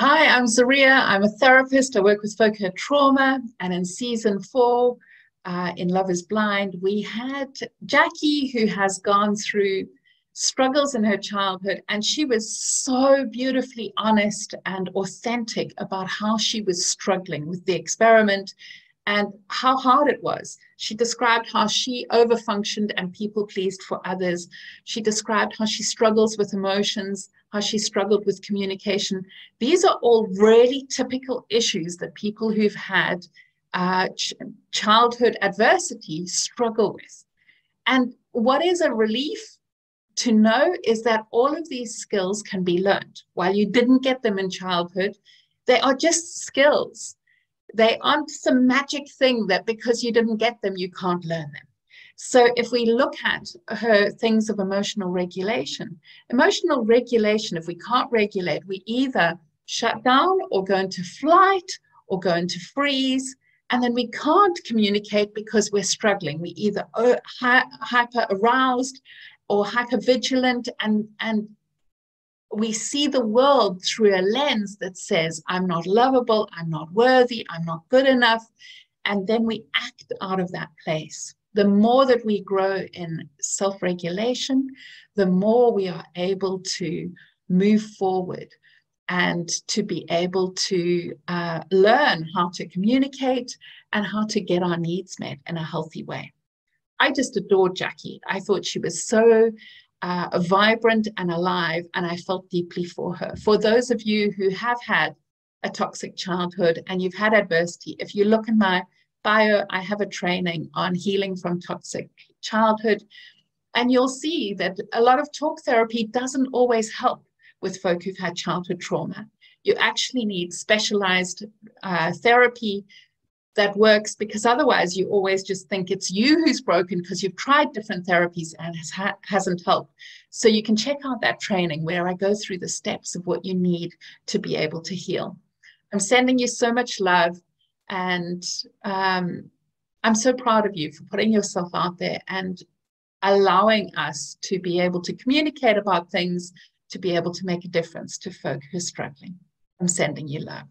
Hi, I'm Zariya. I'm a therapist. I work with folk who trauma. And in season four, uh, in Love is Blind, we had Jackie, who has gone through struggles in her childhood. And she was so beautifully honest and authentic about how she was struggling with the experiment and how hard it was. She described how she overfunctioned and people pleased for others. She described how she struggles with emotions how she struggled with communication. These are all really typical issues that people who've had uh, ch- childhood adversity struggle with. And what is a relief to know is that all of these skills can be learned. While you didn't get them in childhood, they are just skills. They aren't some magic thing that because you didn't get them, you can't learn them. So if we look at her things of emotional regulation, emotional regulation, if we can't regulate, we either shut down or go into flight or go into freeze. And then we can't communicate because we're struggling. We either hyper aroused or hyper vigilant and, and we see the world through a lens that says, I'm not lovable, I'm not worthy, I'm not good enough. And then we act out of that place the more that we grow in self regulation, the more we are able to move forward and to be able to uh, learn how to communicate and how to get our needs met in a healthy way. I just adored Jackie. I thought she was so uh, vibrant and alive, and I felt deeply for her. For those of you who have had a toxic childhood and you've had adversity, if you look in my bio, I have a training on healing from toxic childhood. And you'll see that a lot of talk therapy doesn't always help with folk who've had childhood trauma. You actually need specialized uh, therapy that works because otherwise you always just think it's you who's broken because you've tried different therapies and has ha- hasn't helped. So you can check out that training where I go through the steps of what you need to be able to heal. I'm sending you so much love. And um, I'm so proud of you for putting yourself out there and allowing us to be able to communicate about things, to be able to make a difference to folk who are struggling. I'm sending you love.